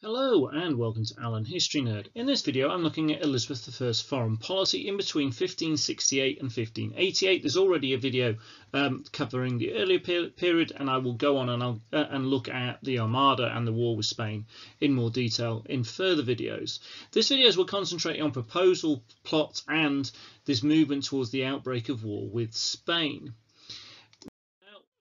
Hello and welcome to Alan History Nerd. In this video I'm looking at Elizabeth I's foreign policy in between 1568 and 1588. There's already a video um, covering the earlier per period and I will go on and, uh, and look at the Armada and the war with Spain in more detail in further videos. This video will concentrate on proposal, plot and this movement towards the outbreak of war with Spain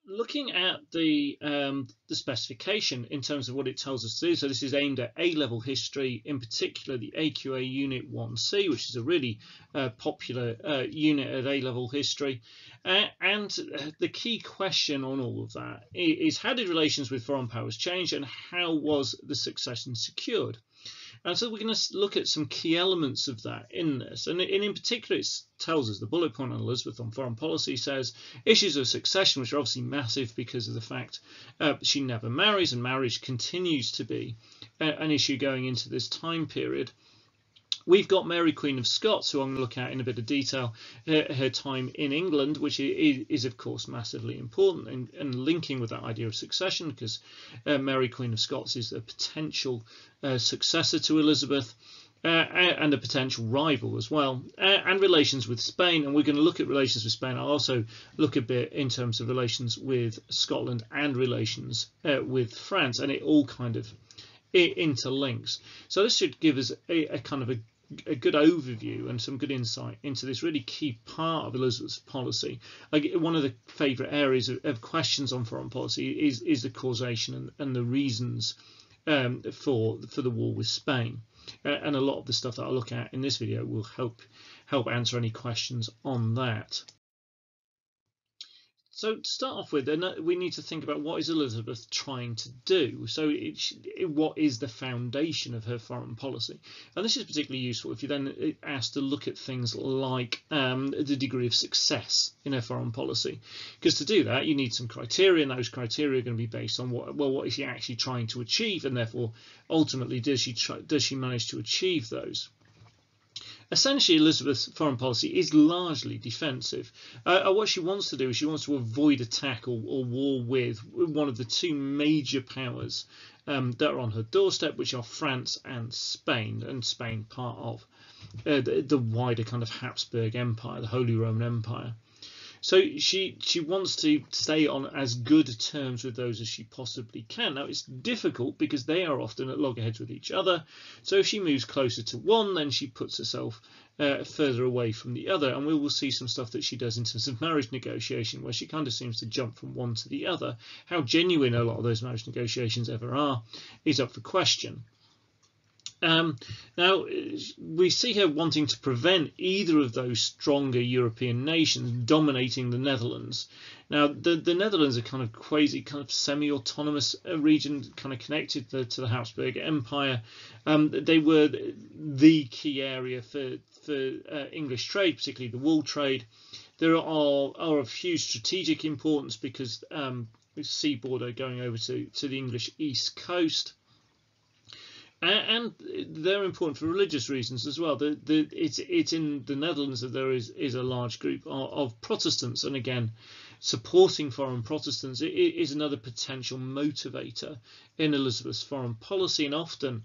looking at the um, the specification in terms of what it tells us to do, so this is aimed at A-level history, in particular the AQA Unit 1C, which is a really uh, popular uh, unit at A-level history. Uh, and the key question on all of that is how did relations with foreign powers change and how was the succession secured? And so we're going to look at some key elements of that in this. And in particular, it tells us the bullet point on Elizabeth on foreign policy says issues of succession, which are obviously massive because of the fact uh, she never marries and marriage continues to be uh, an issue going into this time period. We've got Mary Queen of Scots, who I'm going to look at in a bit of detail, her, her time in England, which is, is, of course massively important and, and, linking with that idea of succession, because uh, Mary Queen of Scots is a potential uh, successor to Elizabeth. Uh, and a potential rival as well, uh, and relations with Spain. And we're going to look at relations with Spain. I'll also look a bit in terms of relations with Scotland and relations uh, with France, and it all kind of interlinks. So this should give us a, a kind of a a good overview and some good insight into this really key part of Elizabeth's policy. Like one of the favourite areas of, of, questions on foreign policy is is the causation and, and the reasons um, for for the war with Spain. Uh, and a lot of the stuff that I look at in this video will help help answer any questions on that. So to start off with, uh, we need to think about what is Elizabeth trying to do. So it, what is the foundation of her foreign policy? And this is particularly useful if you then uh, asked to look at things like um, the degree of success in her foreign policy. Because to do that, you need some criteria, and those criteria are going to be based on what well, what is she actually trying to achieve, and therefore ultimately does she try, does she manage to achieve those? Essentially Elizabeth's foreign policy is largely defensive. Uh, uh, what she wants to do is she wants to avoid attack or, or war with one of the two major powers um, that are on her doorstep, which are France and Spain, and Spain part of uh, the, the wider kind of Habsburg Empire, the Holy Roman Empire. So she she wants to stay on as good terms with those as she possibly can. Now it's difficult because they are often at loggerheads with each other. So if she moves closer to one, then she puts herself uh, further away from the other. And we will see some stuff that she does in terms of marriage negotiation, where she kind of seems to jump from one to the other. How genuine a lot of those marriage negotiations ever are is up for question. Um, now, we see her wanting to prevent either of those stronger European nations dominating the Netherlands. Now, the, the Netherlands are kind of quasi, kind of semi-autonomous uh, region, kind of connected to, to the Habsburg Empire. Um, they were the key area for, for uh, English trade, particularly the wool trade. There are, are of huge strategic importance because um, sea border going over to, to the English east coast and they're important for religious reasons as well. The, the, it's it's in the Netherlands that there is is a large group of, of Protestants, and again, supporting foreign Protestants is another potential motivator in Elizabeth's foreign policy. And often,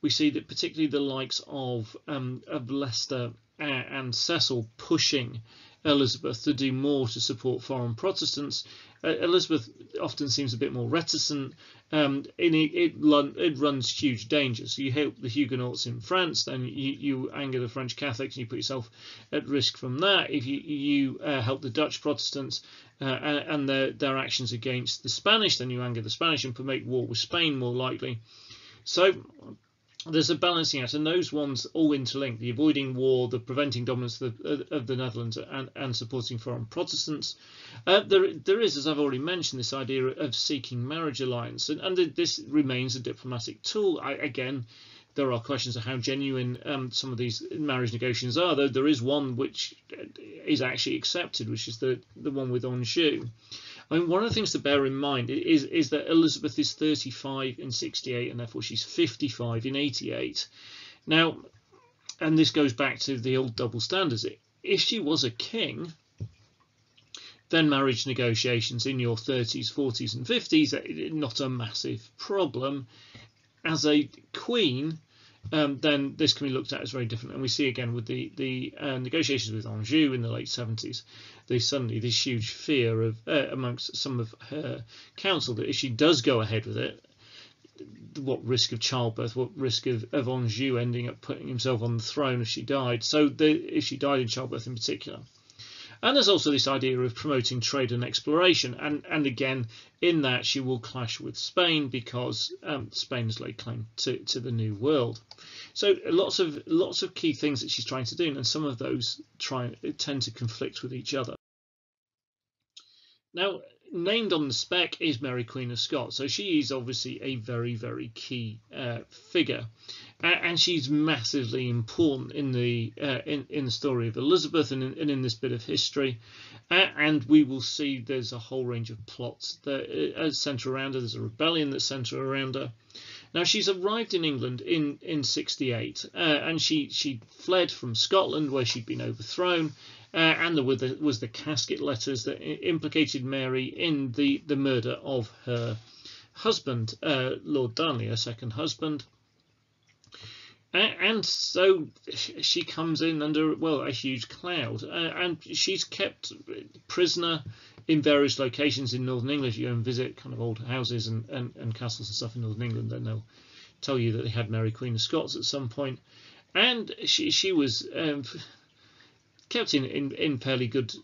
we see that particularly the likes of um, of Leicester and Cecil pushing Elizabeth to do more to support foreign Protestants. Uh, Elizabeth often seems a bit more reticent, um, and it, it, it, runs huge danger. So you help the Huguenots in France, then you, you, anger the French Catholics, and you put yourself at risk from that. If you, you uh, help the Dutch Protestants uh, and, their, their actions against the Spanish, then you anger the Spanish and make war with Spain more likely. So there's a balancing act, and those ones all interlink: the avoiding war, the preventing dominance of the, of the Netherlands, and, and supporting foreign Protestants. Uh, there, there is, as I've already mentioned, this idea of seeking marriage alliance, and, and this remains a diplomatic tool. I, again, there are questions of how genuine um, some of these marriage negotiations are. Though there is one which is actually accepted, which is the the one with Anjou. I mean, one of the things to bear in mind is is that Elizabeth is 35 in 68, and therefore she's 55 in 88. Now, and this goes back to the old double standards. If she was a king, then marriage negotiations in your 30s, 40s, and 50s eh, not a massive problem. as a queen, um, then this can be looked at as very different. And we see again with the the uh, negotiations with Anjou in the late 70s, there's suddenly this huge fear of uh, amongst some of her council that if she does go ahead with it, what risk of childbirth, what risk of, of Anjou ending up putting himself on the throne if she died. So the, if she died in childbirth in particular. And there's also this idea of promoting trade and exploration. And, and again, in that she will clash with Spain because um, Spain has laid claim to, to the New World. So lots of lots of key things that she's trying to do, and some of those try tend to conflict with each other. Now, named on the spec is Mary Queen of Scots, so she is obviously a very, very key uh, figure, uh, and she's massively important in the uh, in in the story of Elizabeth and in, and in this bit of history. and we will see there's a whole range of plots that uh, centre around her. There's a rebellion that centre around her. Now she's arrived in England in in 68, uh, and she she fled from Scotland where she'd been overthrown, uh, and there the, was the casket letters that implicated Mary in the, the murder of her husband, uh, Lord Darnley, her second husband. And so she comes in under well a huge cloud, uh, and she's kept prisoner in various locations in northern England. You go and visit kind of old houses and, and, and castles and stuff in northern England, then they'll tell you that they had Mary Queen of Scots at some point. And she she was um, kept in, in, in fairly good,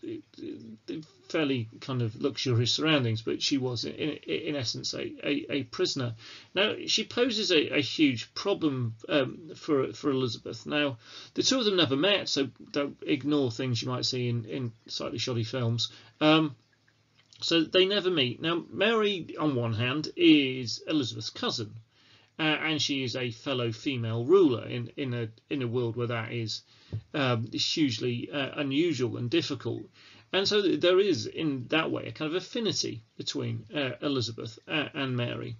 fairly kind of luxurious surroundings, but she was in, in essence a, a, a prisoner. Now she poses a, a huge problem um, for for Elizabeth. Now the two of them never met, so don't ignore things you might see in, in slightly shoddy films. Um, so they never meet. Now Mary, on one hand, is Elizabeth's cousin, uh, and she is a fellow female ruler in in a in a world where that is um, hugely uh, unusual and difficult. And so there is, in that way, a kind of affinity between uh, Elizabeth uh, and Mary.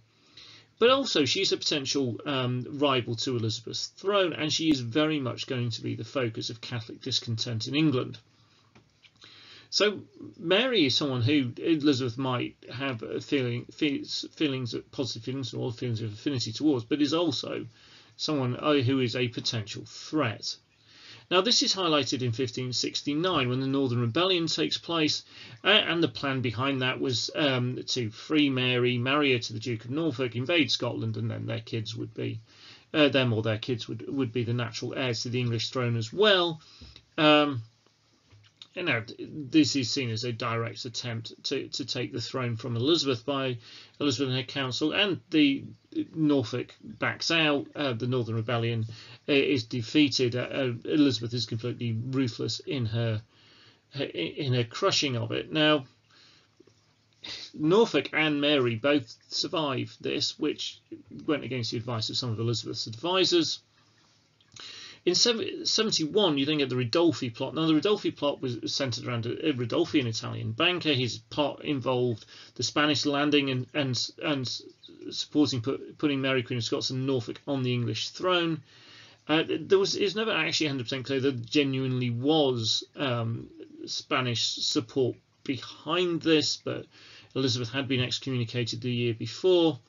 But also, she's a potential um, rival to Elizabeth's throne, and she is very much going to be the focus of Catholic discontent in England. So Mary is someone who Elizabeth might have feeling, feelings, positive feelings or feelings of affinity towards, but is also someone uh, who is a potential threat. Now this is highlighted in 1569 when the Northern Rebellion takes place uh, and the plan behind that was um, to free Mary, marry her to the Duke of Norfolk, invade Scotland and then their kids would be, uh, them or their kids would, would be the natural heirs to the English throne as well. Um, you know, this is seen as a direct attempt to, to take the throne from Elizabeth by Elizabeth and her council, and the Norfolk backs out. Uh, the Northern Rebellion uh, is defeated. Uh, uh, Elizabeth is completely ruthless in her in her crushing of it. Now, Norfolk and Mary both survive this, which went against the advice of some of Elizabeth's advisors. In 71, you then get the Ridolfi plot. Now, the Ridolfi plot was centered around a, Ridolfi, an Italian banker. His plot involved the Spanish landing and and and supporting put, putting Mary Queen of Scots and Norfolk on the English throne. Uh, there was it's never actually 100% clear that genuinely was um, Spanish support behind this, but Elizabeth had been excommunicated the year before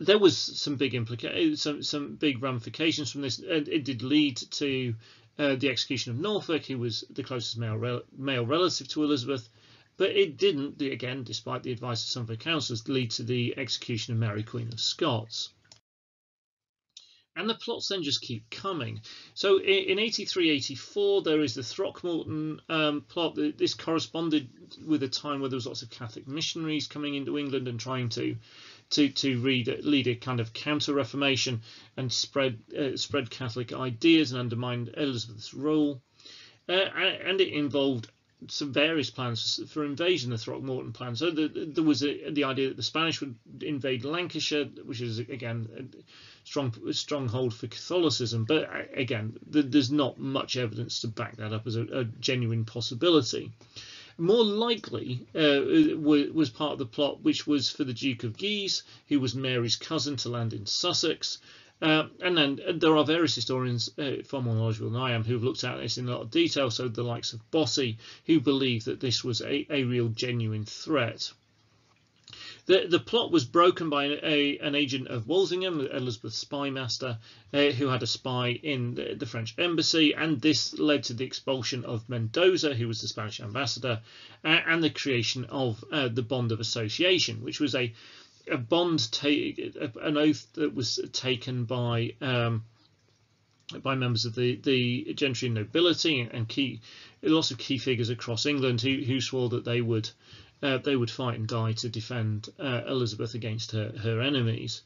there was some big implica- some some big ramifications from this. and It did lead to uh, the execution of Norfolk, who was the closest male rel- male relative to Elizabeth, but it didn't, again, despite the advice of some of her councillors, lead to the execution of Mary Queen of Scots. And the plots then just keep coming. So in, in 83 84, there is the Throckmorton um, plot. This corresponded with a time where there was lots of Catholic missionaries coming into England and trying to to to read, lead a kind of counter Reformation and spread uh, spread Catholic ideas and undermine Elizabeth's rule. Uh, and it involved some various plans for invasion, the Throckmorton plan. So the, there was a, the idea that the Spanish would invade Lancashire, which is again a strong stronghold for Catholicism. But uh, again, there's not much evidence to back that up as a, a genuine possibility more likely uh, was part of the plot, which was for the Duke of Guise, who was Mary's cousin, to land in Sussex. Uh, and then uh, there are various historians, uh, far more knowledgeable than I am, who have looked at this in a lot of detail. So the likes of Bossy, who believe that this was a, a real genuine threat. The, the plot was broken by a, an agent of Walsingham, Elizabeth's spy master, uh, who had a spy in the, the, French embassy, and this led to the expulsion of Mendoza, who was the Spanish ambassador, uh, and the creation of uh, the Bond of Association, which was a, a bond, an oath that was taken by um, by members of the, the gentry and nobility and key lots of key figures across England who, who swore that they would uh, they would fight and die to defend uh, Elizabeth against her, her enemies.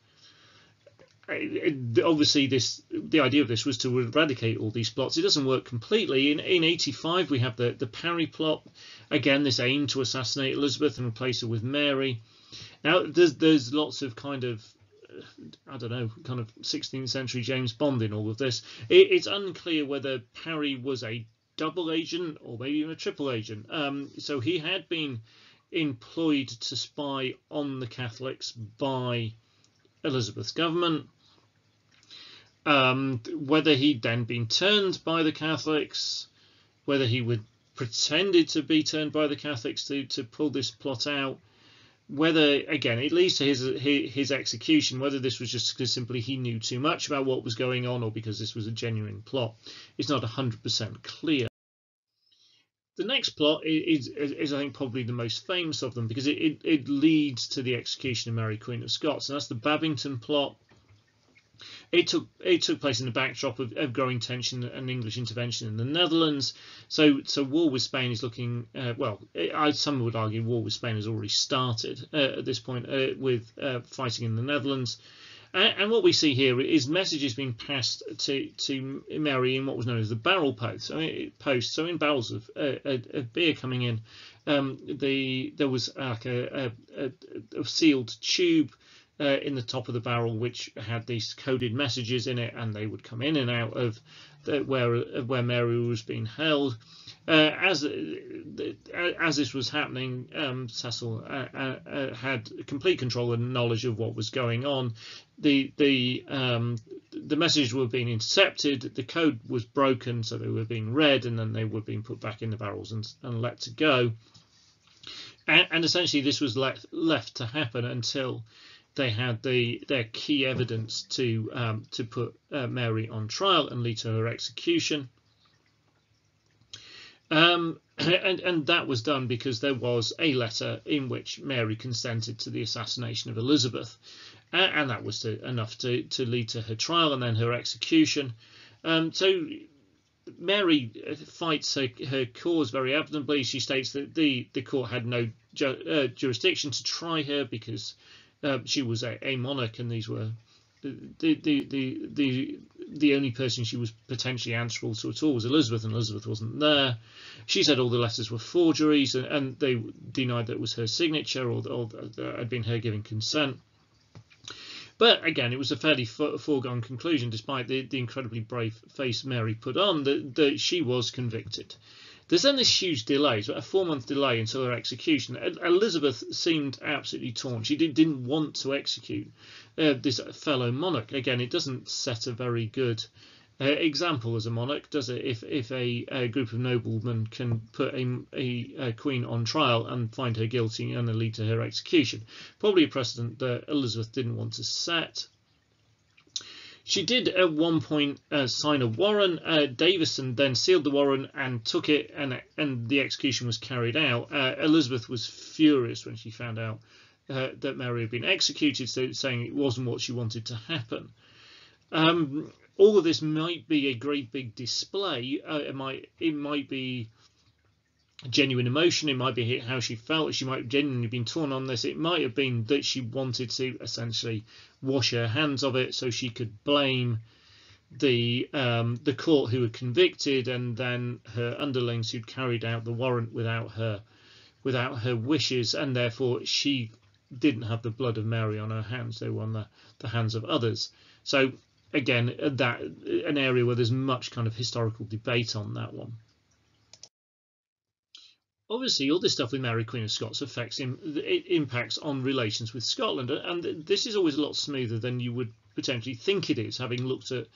Obviously, this the idea of this was to eradicate all these plots. It doesn't work completely. In in 85, we have the the Parry plot. Again, this aim to assassinate Elizabeth and replace her with Mary. Now, there's there's lots of kind of I don't know, kind of 16th century James Bond in all of this. It, it's unclear whether Parry was a double agent or maybe even a triple agent. Um, so he had been employed to spy on the Catholics by Elizabeth's government. Um, whether he'd then been turned by the Catholics, whether he would pretended to be turned by the Catholics to, to pull this plot out, whether again it leads to his his execution whether this was just because simply he knew too much about what was going on or because this was a genuine plot it's not 100% clear the next plot is, is, is, I think, probably the most famous of them because it, it, it, leads to the execution of Mary Queen of Scots, and that's the Babington plot. It took it took place in the backdrop of, of growing tension and English intervention in the Netherlands. So so war with Spain is looking uh, well. I, some would argue war with Spain has already started uh, at this point uh, with uh, fighting in the Netherlands. And what we see here is messages being passed to to Mary in what was known as the barrel post. I mean, post. So in barrels of, uh, of beer coming in, um, the there was like a, a, a sealed tube uh, in the top of the barrel which had these coded messages in it, and they would come in and out of the, where where Mary was being held. Uh, as uh, as this was happening, um, Cecil uh, uh, uh, had complete control and knowledge of what was going on. The the um, the messages were being intercepted. The code was broken, so they were being read, and then they were being put back in the barrels and, and let to go. And, and essentially, this was left left to happen until they had the their key evidence to um, to put uh, Mary on trial and lead to her execution. Um, and, and that was done because there was a letter in which Mary consented to the assassination of Elizabeth, and, and that was to, enough to, to lead to her trial and then her execution. Um, so Mary uh, fights her, her, cause very admirably. She states that the, the court had no ju uh, jurisdiction to try her because uh, she was a, a monarch and these were the, the, the, the, the only person she was potentially answerable to at all was Elizabeth, and Elizabeth wasn't there. She said all the letters were forgeries, and, and they denied that it was her signature or, or that had been her giving consent. But again, it was a fairly foregone conclusion, despite the, the incredibly brave face Mary put on, that, that she was convicted. There's then this huge delay, so a four month delay until her execution. Elizabeth seemed absolutely torn. She did, not want to execute uh, this fellow monarch. Again, it doesn't set a very good uh, example as a monarch, does it? If if a, a group of noblemen can put a, a, a, queen on trial and find her guilty and then lead to her execution, probably a precedent that Elizabeth didn't want to set. She did at one point uh, sign a warrant. Uh, Davison then sealed the warrant and took it, and and the execution was carried out. Uh, Elizabeth was furious when she found out uh, that Mary had been executed, so saying it wasn't what she wanted to happen. Um, all of this might be a great big display. Uh, it might it might be genuine emotion. It might be how she felt. She might have genuinely been torn on this. It might have been that she wanted to essentially wash her hands of it so she could blame the um, the court who had convicted and then her underlings who'd carried out the warrant without her without her wishes and therefore she didn't have the blood of Mary on her hands. They were on the, the hands of others. So again, that an area where there's much kind of historical debate on that one obviously all this stuff with Mary Queen of Scots affects him it impacts on relations with Scotland and this is always a lot smoother than you would potentially think it is having looked at,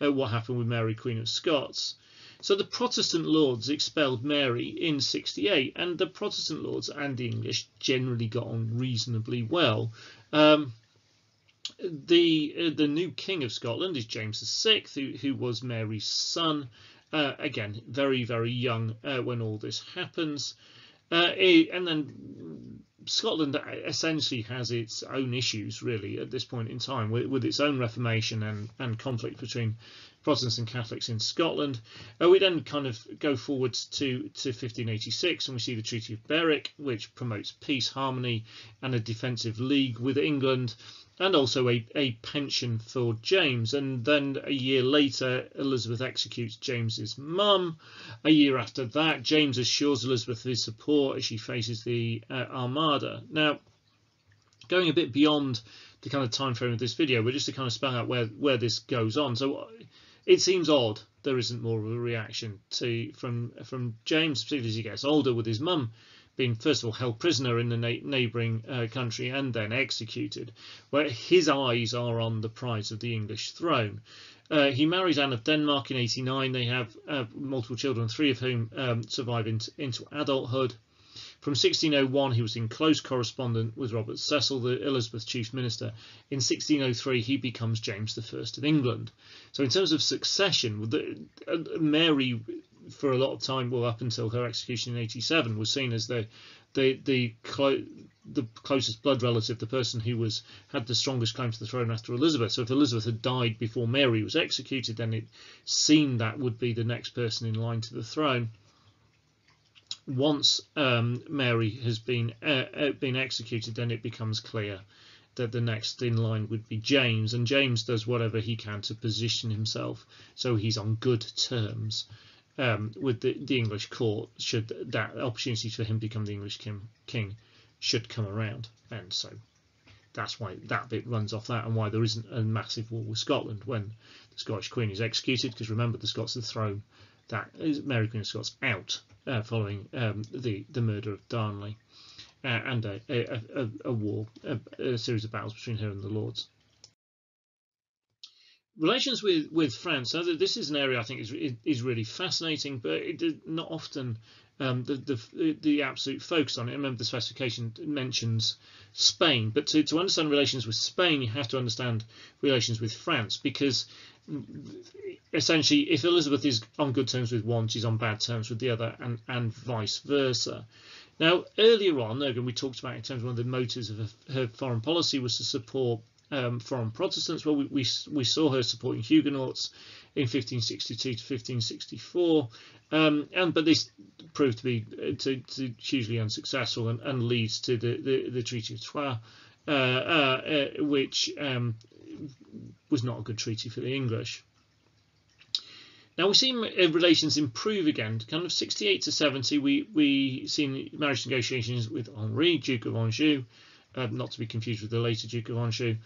at what happened with Mary Queen of Scots So the Protestant lords expelled Mary in 68, and the Protestant lords and the English generally got on reasonably well. Um, the uh, the new king of Scotland is James VI, who, who was Mary's son. Uh, again, very very young uh, when all this happens, uh, and then Scotland essentially has its own issues really at this point in time with, with its own Reformation and, and conflict between Protestants and Catholics in Scotland. Uh, we then kind of go forward to, to 1586 and we see the Treaty of Berwick, which promotes peace, harmony, and a defensive league with England, and also a, a pension for James. And then a year later, Elizabeth executes James's mum. A year after that, James assures Elizabeth of his support as she faces the uh, Armada. Now, going a bit beyond the kind of time frame of this video, but just to kind of spell out where where this goes on. So it seems odd there isn't more of a reaction to from from James, particularly as he gets older, with his mum being first of all held prisoner in the na neighbouring uh, country and then executed, where his eyes are on the prize of the English throne. Uh, he marries Anne of Denmark in 89. They have uh, multiple children, three of whom um, survive into, into adulthood. From 1601, he was in close correspondence with Robert Cecil, the Elizabeth chief minister. In 1603, he becomes James I of England. So, in terms of succession, uh, Mary, for a lot of time, well, up until her execution in 87, was seen as the the the, clo the closest blood relative, the person who was had the strongest claim to the throne after Elizabeth. So, if Elizabeth had died before Mary was executed, then it seemed that would be the next person in line to the throne once um, Mary has been uh, uh, been executed, then it becomes clear that the next in line would be James, and James does whatever he can to position himself so he's on good terms um, with the, the English court. Should that opportunity for him to become the English king, king should come around, and so that's why that bit runs off that, and why there isn't a massive war with Scotland when the Scottish Queen is executed. Because remember, the Scots have thrown that is Mary Queen of Scots out uh, following um, the the murder of Darnley uh, and a, a, a, a war, a, a, series of battles between her and the Lords. Relations with with France. So this is an area I think is is really fascinating, but it not often um, the, the the absolute focus on it. I remember, the specification mentions Spain, but to, to understand relations with Spain, you have to understand relations with France because essentially, if Elizabeth is on good terms with one, she's on bad terms with the other, and and vice versa. Now, earlier on, again, we talked about in terms of one of the motives of her foreign policy was to support um, foreign Protestants. Well, we, we, we saw her supporting Huguenots in 1562 to 1564, um, and but this proved to be uh, to, to hugely unsuccessful and, and leads to the, the, the Treaty of Troyes, uh, uh, uh, which um, was not a good treaty for the English. Now we see uh, relations improve again. Kind of 68 to 70, we we see marriage negotiations with Henri, Duke of Anjou, uh, not to be confused with the later Duke of Anjou.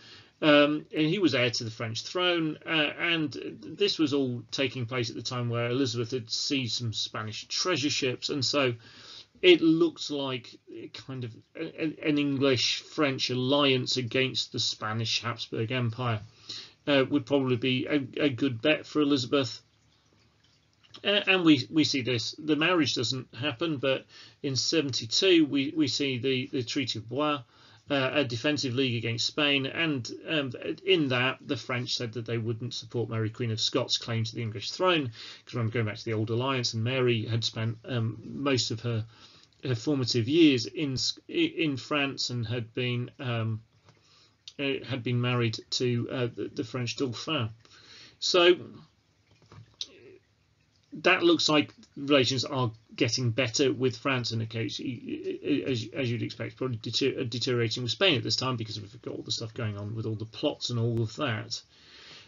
Um, and he was heir to the French throne, uh, and this was all taking place at the time where Elizabeth had seized some Spanish treasure ships, and so it looked like kind of an English-French alliance against the Spanish Habsburg Empire uh, would probably be a, a, good bet for Elizabeth. Uh, and we, we see this. The marriage doesn't happen, but in 72 we, we see the, the Treaty of Blois, uh, a defensive league against Spain, and um, in that the French said that they wouldn't support Mary Queen of Scots' claim to the English throne, because I'm going back to the old alliance, and Mary had spent um, most of her, her formative years in in France and had been um, uh, had been married to uh, the, the, French Dauphin. So that looks like relations are getting better with France and a case, as, as you'd expect, probably deter deteriorating with Spain at this time because we've got all the stuff going on with all the plots and all of that.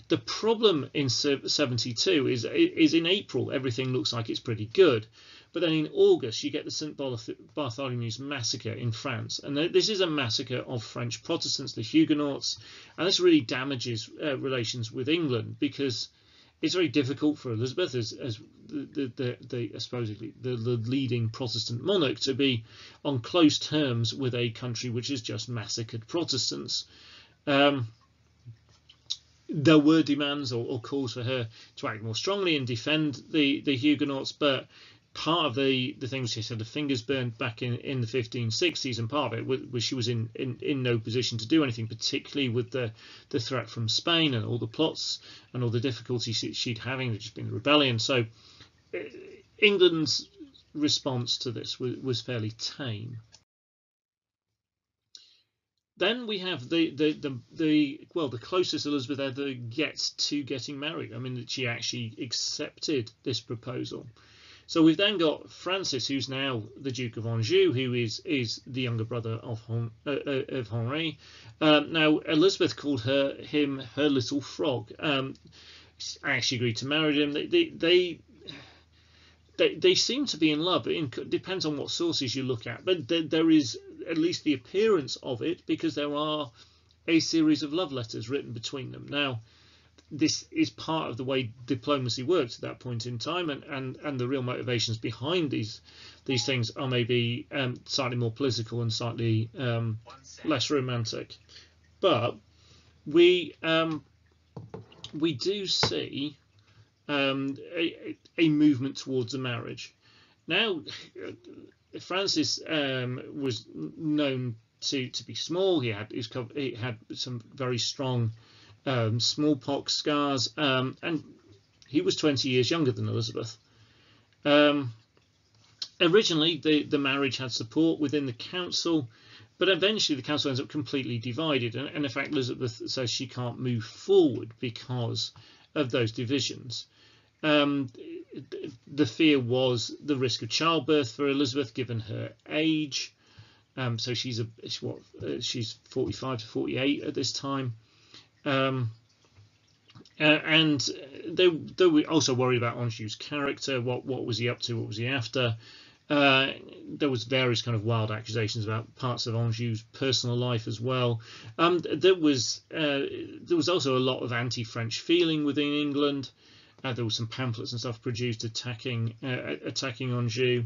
The problem in 72 is, is in April, everything looks like it's pretty good. But then in August, you get the St. Bartholomew's massacre in France. And this is a massacre of French Protestants, the Huguenots. And this really damages uh, relations with England because it's very difficult for Elizabeth as, as the, the, the, the supposedly the, the, leading Protestant monarch to be on close terms with a country which has just massacred Protestants. Um, there were demands or, or, calls for her to act more strongly and defend the, the Huguenots, but part of the the things she said the fingers burned back in in the 1560s and part of it was, she was in, in in no position to do anything particularly with the the threat from spain and all the plots and all the difficulties she'd having just been rebellion so uh, england's response to this was, was fairly tame then we have the, the the the well the closest Elizabeth ever gets to getting married. I mean that she actually accepted this proposal. So we've then got Francis, who's now the Duke of Anjou, who is is the younger brother of Hon, uh, uh, of Henri. Um, now Elizabeth called her him her little frog. Um, actually agreed to marry him. They they, they they, they seem to be in love. It depends on what sources you look at, but there, there is at least the appearance of it because there are a series of love letters written between them. Now, this is part of the way diplomacy works at that point in time, and, and, and the real motivations behind these these things are maybe um, slightly more political and slightly um, less romantic. But we um, we do see um, a, a, movement towards a marriage. Now, Francis um, was known to, to be small. He had he had some very strong um, smallpox scars, um, and he was 20 years younger than Elizabeth. Um, originally, the, the marriage had support within the council, but eventually the council ends up completely divided. And, and in fact, Elizabeth says she can't move forward because of those divisions. Um, the fear was the risk of childbirth for Elizabeth, given her age. Um, so she's a she's what uh, she's 45 to 48 at this time. Um, uh, and they they were also worried about Anjou's character. What what was he up to? What was he after? Uh, there was various kind of wild accusations about parts of Anjou's personal life as well. Um, there was uh, there was also a lot of anti-French feeling within England. Uh, there were some pamphlets and stuff produced attacking uh, attacking Anjou.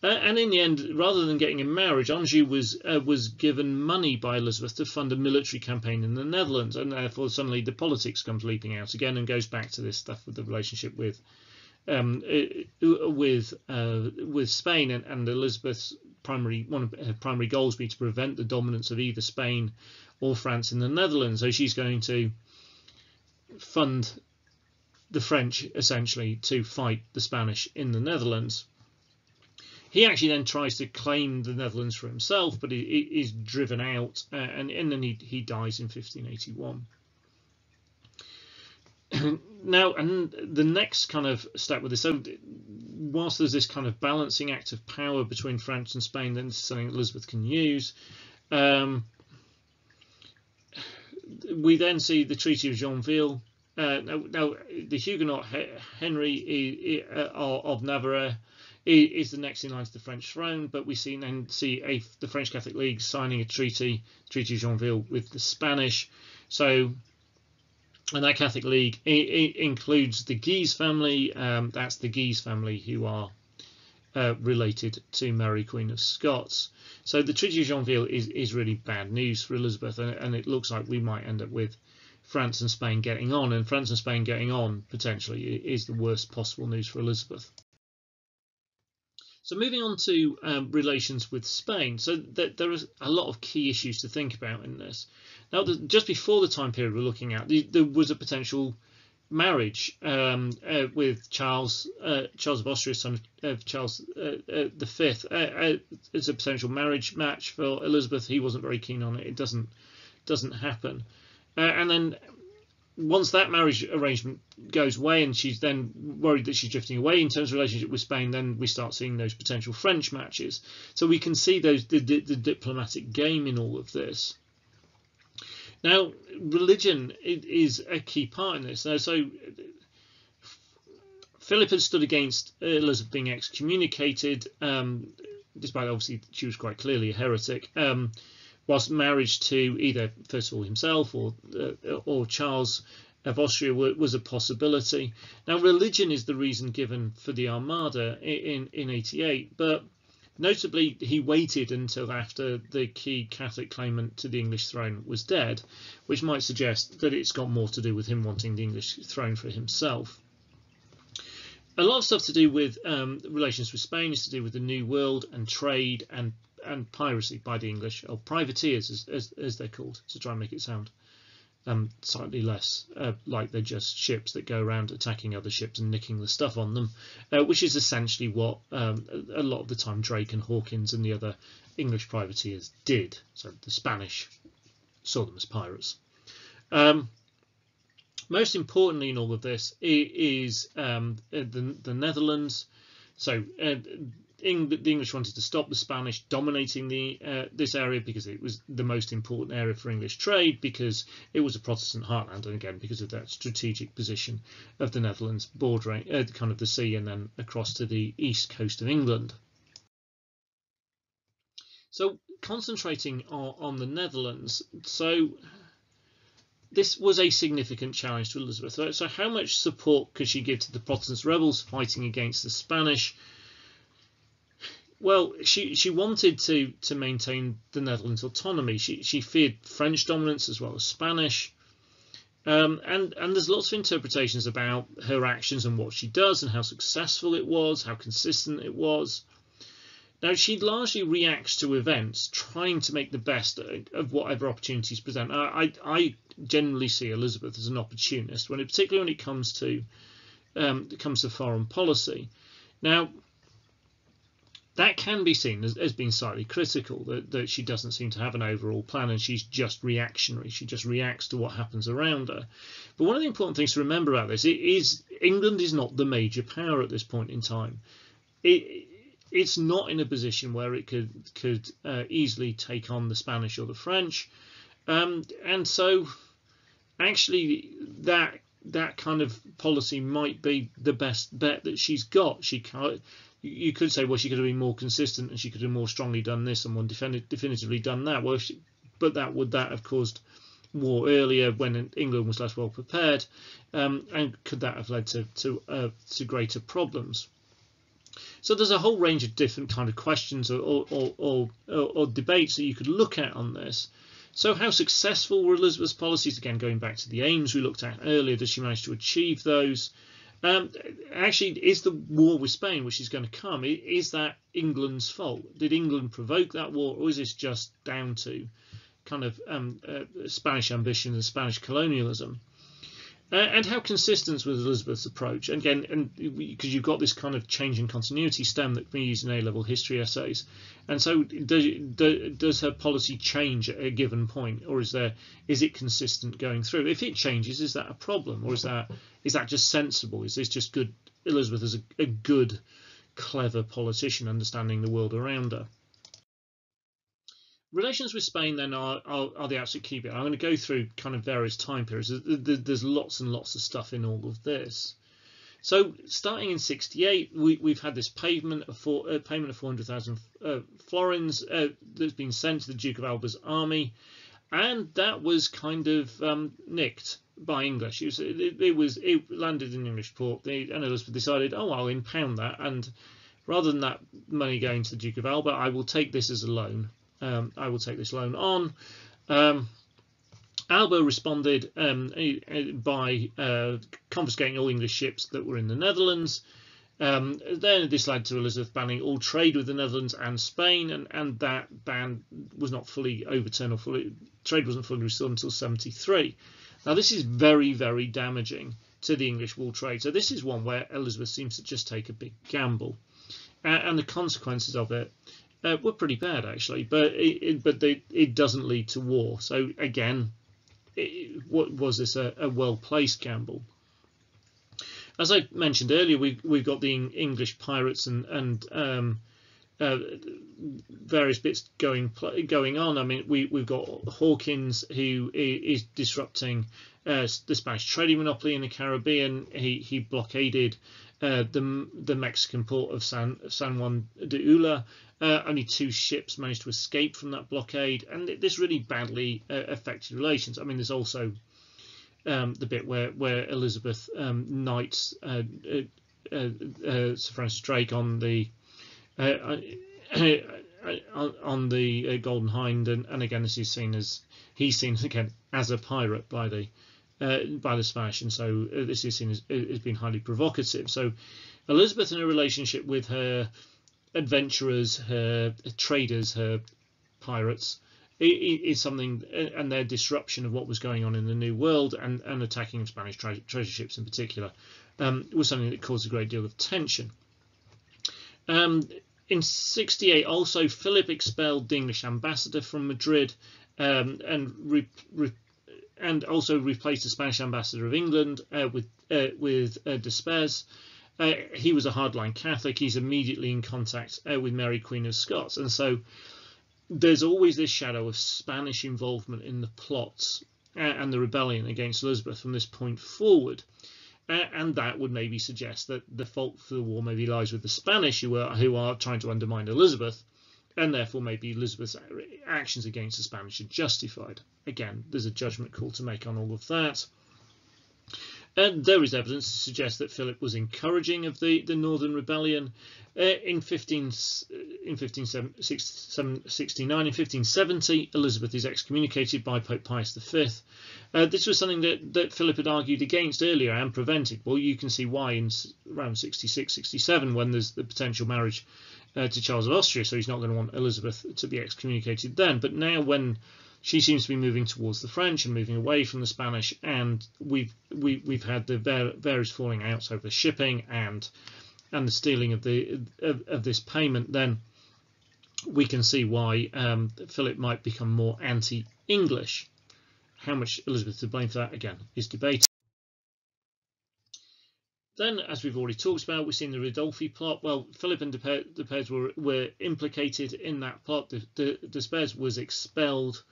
Uh, and in the end, rather than getting a marriage, Anjou was uh, was given money by Elizabeth to fund a military campaign in the Netherlands, and therefore suddenly the politics comes leaping out again and goes back to this stuff with the relationship with um, uh, with uh, with Spain and, and, Elizabeth's primary one of her primary goals be to prevent the dominance of either Spain or France in the Netherlands. So she's going to fund the French essentially to fight the Spanish in the Netherlands. He actually then tries to claim the Netherlands for himself, but he, he is driven out, uh, and, and then he, he dies in 1581. now, and the next kind of step with this, so whilst there's this kind of balancing act of power between France and Spain, then something Elizabeth can use. Um, we then see the Treaty of Joinville. Uh, now, now, the Huguenot Henry uh, of Navarre is the next in line to the French throne, but we see then see a, the French Catholic League signing a treaty, Treaty of Joinville, with the Spanish. So, and that Catholic League it, it includes the Guise family. Um, that's the Guise family who are uh, related to Mary Queen of Scots. So the Treaty of Joinville is, is really bad news for Elizabeth, and, and it looks like we might end up with France and Spain getting on, and France and Spain getting on potentially is the worst possible news for Elizabeth. So moving on to um, relations with Spain. So th there are a lot of key issues to think about in this. Now, the, just before the time period we're looking at, the, there was a potential marriage um, uh, with Charles uh, Charles of Austria, son of Charles uh, uh V. Uh, uh, it's a potential marriage match for Elizabeth. He wasn't very keen on it. It doesn't doesn't happen. and then once that marriage arrangement goes away and she's then worried that she's drifting away in terms of relationship with Spain, then we start seeing those potential French matches. So we can see those the, the, the diplomatic game in all of this. Now, religion is a key part in this. Now, so Philip had stood against Elizabeth being excommunicated, um, despite obviously she was quite clearly a heretic. Um, whilst marriage to either first of all himself or uh, or Charles of Austria was a possibility. Now religion is the reason given for the Armada in in 88, but Notably, he waited until after the key Catholic claimant to the English throne was dead, which might suggest that it's got more to do with him wanting the English throne for himself. A lot of stuff to do with um, relations with Spain is to do with the New World and trade and and piracy by the English, or privateers as, as, as they're called, to try and make it sound um, slightly less uh, like they're just ships that go around attacking other ships and nicking the stuff on them, uh, which is essentially what um, a lot of the time Drake and Hawkins and the other English privateers did. So the Spanish saw them as pirates. Um, most importantly in all of this is um, the, the Netherlands. So uh, Eng the English wanted to stop the Spanish dominating the uh, this area because it was the most important area for English trade because it was a Protestant heartland and again because of that strategic position of the Netherlands bordering uh, kind of the sea and then across to the east coast of England. So concentrating on, on the Netherlands, so this was a significant challenge to Elizabeth. So how much support could she give to the Protestant rebels fighting against the Spanish? Well, she she wanted to to maintain the Netherlands' autonomy. She she feared French dominance as well as Spanish. Um, and and there's lots of interpretations about her actions and what she does and how successful it was, how consistent it was. Now she largely reacts to events, trying to make the best of whatever opportunities present. I I generally see Elizabeth as an opportunist when it, particularly when it comes to um, it comes to foreign policy. Now that can be seen as, as being slightly critical that, that she doesn't seem to have an overall plan and she's just reactionary. She just reacts to what happens around her. But one of the important things to remember about this is england is not the major power at this point in time. It, it's not in a position where it could could uh, easily take on the spanish or the french. Um, and so actually that that kind of policy might be the best bet that she's got she can't you could say, well, she could have been more consistent and she could have more strongly done this and more definitively done that. Well, she, but that would that have caused war earlier when England was less well prepared, um, and could that have led to to, uh, to greater problems? So there's a whole range of different kind of questions or or, or, or, or debates that you could look at on this. So how successful were Elizabeth's policies? Again, going back to the aims we looked at earlier, does she manage to achieve those? Um, actually, is the war with Spain, which is going to come, is that England's fault? Did England provoke that war, or is this just down to kind of um, uh, Spanish ambition and Spanish colonialism? Uh, and how consistent was Elizabeth's approach? And again, and because you've got this kind of change in continuity stem that we use in A-level history essays, and so does, does her policy change at a given point, or is there is it consistent going through? If it changes, is that a problem, or is that is that just sensible? Is this just good? Elizabeth is a, a good, clever politician, understanding the world around her. Relations with Spain then are, are, are, the absolute key bit. I'm going to go through kind of various time periods. There's lots and lots of stuff in all of this. So starting in 68, we, have had this payment of, four, uh, payment of 400,000 uh, florins uh, that's been sent to the Duke of Alba's army. And that was kind of um, nicked by English. It was, it, it, was it landed in English port. The and Elizabeth decided, oh, I'll impound that, and rather than that money going to the Duke of Alba, I will take this as a loan um, I will take this loan on. Um, responded um, by uh, confiscating all English ships that were in the Netherlands. Um, then this led to Elizabeth banning all trade with the Netherlands and Spain, and, and that ban was not fully overturned or fully trade wasn't fully restored until 73. Now this is very, very damaging to the English wool trade. So this is one where Elizabeth seems to just take a big gamble, uh, and the consequences of it uh, were pretty bad actually, but it, it but they, it doesn't lead to war. So again, it, what was this a, a well placed gamble? As I mentioned earlier, we've we've got the English pirates and and um, uh, various bits going going on. I mean, we we've got Hawkins who is disrupting uh, the Spanish trading monopoly in the Caribbean. He he blockaded uh, the the Mexican port of San San Juan de Ulúa uh, only two ships managed to escape from that blockade, and this really badly uh, affected relations. I mean, there's also um, the bit where where Elizabeth um, knights Sir Francis Drake on the on the uh, Golden Hind, and, and again, this is seen as he's seen again as a pirate by the uh, by the Spanish, and so uh, this is seen as, as being highly provocative. So Elizabeth, in a relationship with her adventurers, her traders, her pirates, is something, and their disruption of what was going on in the New World and, and attacking Spanish tre treasure ships in particular um, was something that caused a great deal of tension. Um, in 68, also, Philip expelled the English ambassador from Madrid um, and re, re, and also replaced the Spanish ambassador of England uh, with uh, with uh, de Spes. Uh, he was a hardline Catholic. He's immediately in contact uh, with Mary Queen of Scots, and so there's always this shadow of Spanish involvement in the plots uh, and the rebellion against Elizabeth from this point forward. And that would maybe suggest that the fault for the war maybe lies with the Spanish who are, who are trying to undermine Elizabeth, and therefore maybe Elizabeth's actions against the Spanish are justified. Again, there's a judgment call to make on all of that. And there is evidence to suggest that Philip was encouraging of the, the Northern Rebellion. Uh, in 15, in 1569, in 1570, Elizabeth is excommunicated by Pope Pius V. Uh, this was something that, that Philip had argued against earlier and prevented. Well, you can see why in around 66, 67, when there's the potential marriage uh, to Charles of Austria, so he's not going to want Elizabeth to be excommunicated then. But now, when she seems to be moving towards the French and moving away from the Spanish, and we've we, have we have had the various falling outs over shipping and and the stealing of the of, of this payment. Then we can see why um, Philip might become more anti-English. How much Elizabeth to blame for that again is debated. Then, as we've already talked about, we've seen the Ridolfi plot. Well, Philip and de Spes were, were implicated in that plot. The, the, was expelled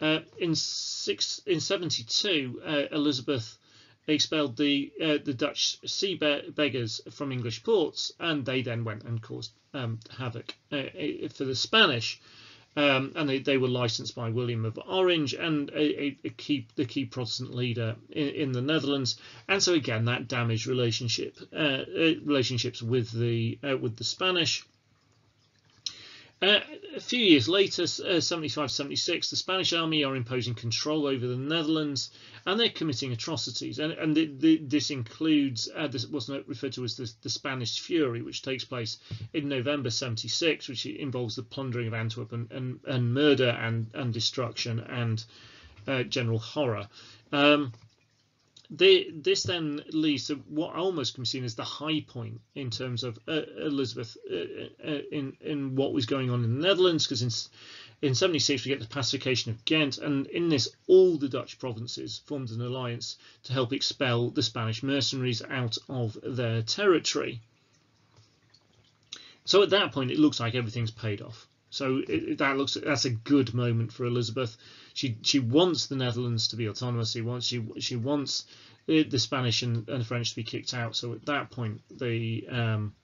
uh, in six in seventy two, uh, Elizabeth expelled the uh, the Dutch sea beggars from English ports, and they then went and caused um, havoc uh, for the Spanish. Um, and they, they were licensed by William of Orange and a, a key the key Protestant leader in, in, the Netherlands, and so again that damaged relationship uh relationships with the with the Spanish. Uh, a few years later, uh, 75 76, the Spanish army are imposing control over the Netherlands and they're committing atrocities. And, and the, the, this includes uh, this, what's referred to as the, the, Spanish Fury, which takes place in November 76, which involves the plundering of Antwerp and, and, and murder and, and destruction and uh, general horror. Um, this then leads to what almost can be seen as the high point in terms of uh, Elizabeth uh, uh, in in what was going on in the Netherlands, because in in 76 we get the pacification of Ghent, and in this all the Dutch provinces formed an alliance to help expel the Spanish mercenaries out of their territory. So at that point, it looks like everything's paid off. So it, that looks that's a good moment for Elizabeth. She she wants the Netherlands to be autonomous. She wants she she wants the Spanish and, and French to be kicked out. So at that point, the um,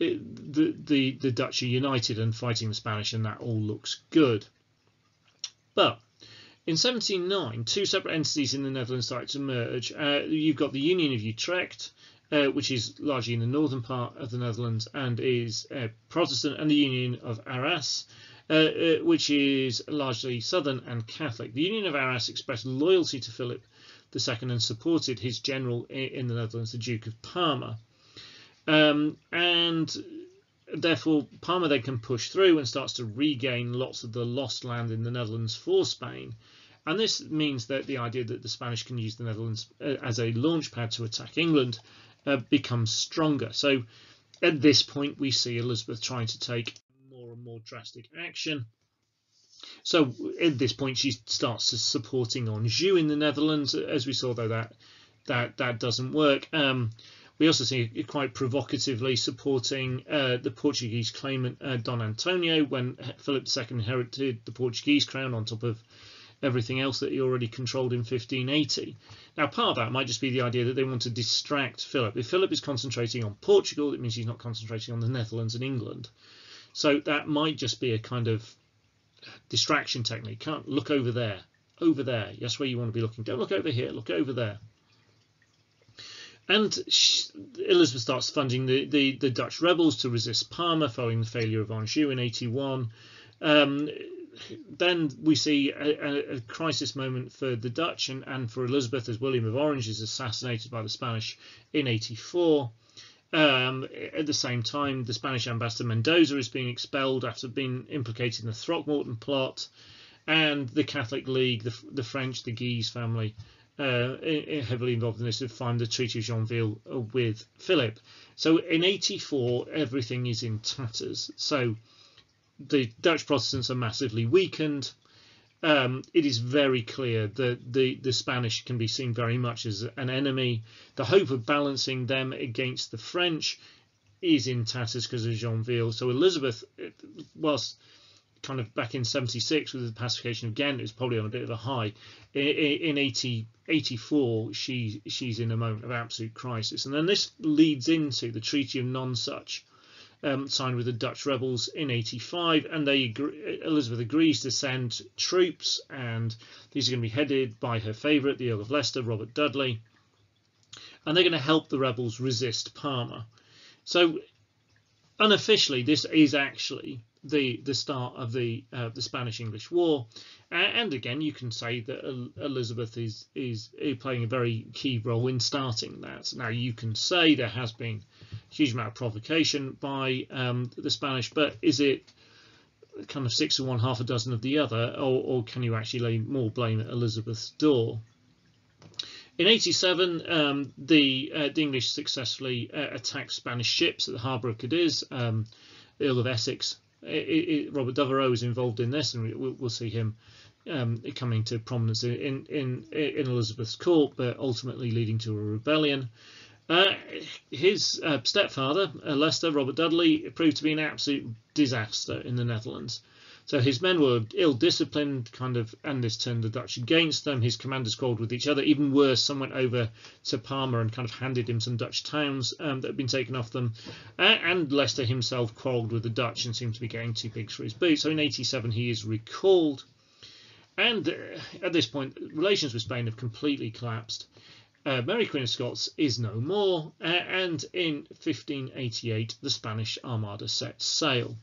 it, the the the Dutch are united and fighting the Spanish, and that all looks good. But in 1709, two separate entities in the Netherlands started to merge. Uh, you've got the Union of Utrecht, uh, which is largely in the northern part of the Netherlands and is uh, Protestant, and the Union of Arras, uh, uh, which is largely southern and Catholic. The Union of Arras expressed loyalty to Philip II and supported his general in the Netherlands, the Duke of Parma. Um, and therefore, Parma then can push through and starts to regain lots of the lost land in the Netherlands for Spain. And this means that the idea that the Spanish can use the Netherlands uh, as a launchpad to attack England uh, becomes stronger. So at this point, we see Elizabeth trying to take more and more drastic action. So at this point, she starts supporting Anjou in the Netherlands, as we saw, though that that that doesn't work. Um, we also see it quite provocatively supporting uh, the Portuguese claimant uh, Don Antonio when Philip II inherited the Portuguese crown on top of everything else that he already controlled in 1580. Now, part of that might just be the idea that they want to distract Philip. If Philip is concentrating on Portugal, it means he's not concentrating on the Netherlands and England. So that might just be a kind of distraction technique. Can't look over there, over there. That's where you want to be looking. Don't look over here. Look over there. and Elizabeth starts funding the, the, the, Dutch rebels to resist Parma following the failure of Anjou in 81. Um, then we see a, a, crisis moment for the Dutch and, and for Elizabeth as William of Orange is assassinated by the Spanish in 84. Um, at the same time, the Spanish ambassador Mendoza is being expelled after being implicated in the Throckmorton plot, and the Catholic League, the, the French, the Guise family, uh, heavily involved in this, have signed the Treaty of Joinville with Philip. So in 84, everything is in tatters. So the Dutch Protestants are massively weakened. Um, it is very clear that the, the Spanish can be seen very much as an enemy. The hope of balancing them against the French is in tatters because of Joinville. So Elizabeth, whilst kind of back in 76 with the pacification of Ghent, was probably on a bit of a high. In, in 80, 84, she, she's in a moment of absolute crisis. And then this leads into the Treaty of Nonsuch, um, signed with the Dutch rebels in 85, and they agree, Elizabeth agrees to send troops, and these are going to be headed by her favourite, the Earl of Leicester, Robert Dudley, and they're going to help the rebels resist Parma. So unofficially, this is actually the the start of the uh, the Spanish English War, and again you can say that Elizabeth is is playing a very key role in starting that. Now you can say there has been a huge amount of provocation by um, the Spanish, but is it kind of six of one, half a dozen of the other, or, or can you actually lay more blame at Elizabeth's door? In 87, um, the, uh, the English successfully uh, attacked Spanish ships at the harbour of Cadiz. Um, the Earl of Essex it, it, Robert Devereux is involved in this, and we, will see him um, coming to prominence in, in in Elizabeth's court, but ultimately leading to a rebellion. Uh, his uh, stepfather, uh, Leicester Robert Dudley, proved to be an absolute disaster in the Netherlands. So his men were ill-disciplined, kind of, and this turned the Dutch against them. His commanders quarrelled with each other. Even worse, some went over to Parma and kind of handed him some Dutch towns um, that had been taken off them. Uh, and Leicester himself quarrelled with the Dutch and seemed to be getting too big for his boots. So in 87 he is recalled. And uh, at this point, relations with Spain have completely collapsed. Uh, Mary Queen of Scots is no more, uh, and in 1588 the Spanish Armada sets sail.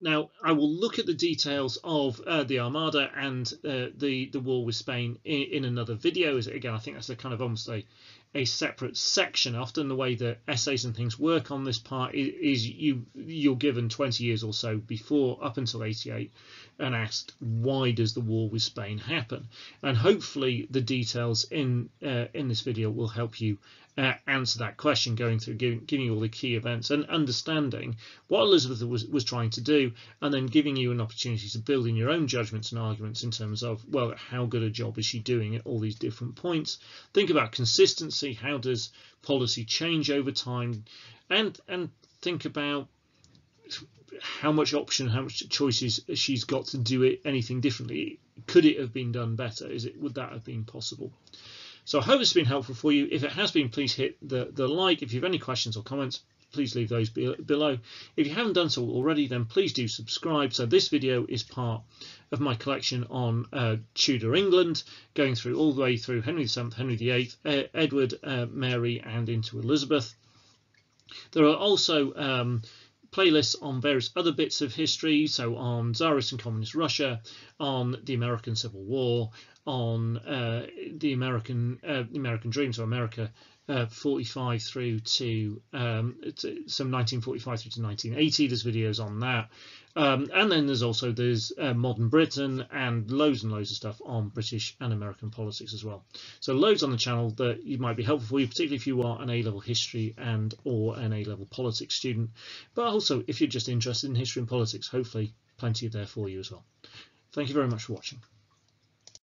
Now, I will look at the details of uh, the Armada and uh, the, the war with Spain in, in, another video. Is again, I think that's a kind of almost a, a separate section. Often the way that essays and things work on this part is, is you, you're given 20 years or so before, up until 88, and asked why does the war with Spain happen? And hopefully the details in uh, in this video will help you uh, answer that question, going through giving, giving you all the key events and understanding what Elizabeth was, was trying to do, and then giving you an opportunity to build in your own judgments and arguments in terms of, well, how good a job is she doing at all these different points? Think about consistency. How does policy change over time? And and think about how much option, how much choices she's got to do it anything differently. Could it have been done better? Is it would that have been possible? So I hope it's been helpful for you. If it has been, please hit the, the like. If you have any questions or comments, please leave those below. If you haven't done so already, then please do subscribe. So this video is part of my collection on uh, Tudor England, going through all the way through Henry VII, Henry VIII, uh, Edward, uh, Mary, and into Elizabeth. There are also um, playlists on various other bits of history, so on Tsarist and Communist Russia, on the American Civil War, on uh, the American uh, the American Dream, so America uh, 45 through to um, some 1945 through to 1980. There's videos on that, um, and then there's also there's uh, modern Britain and loads and loads of stuff on British and American politics as well. So loads on the channel that you might be helpful for you, particularly if you are an A-level history and or an A-level politics student, but also if you're just interested in history and politics, hopefully plenty there for you as well. Thank you very much for watching.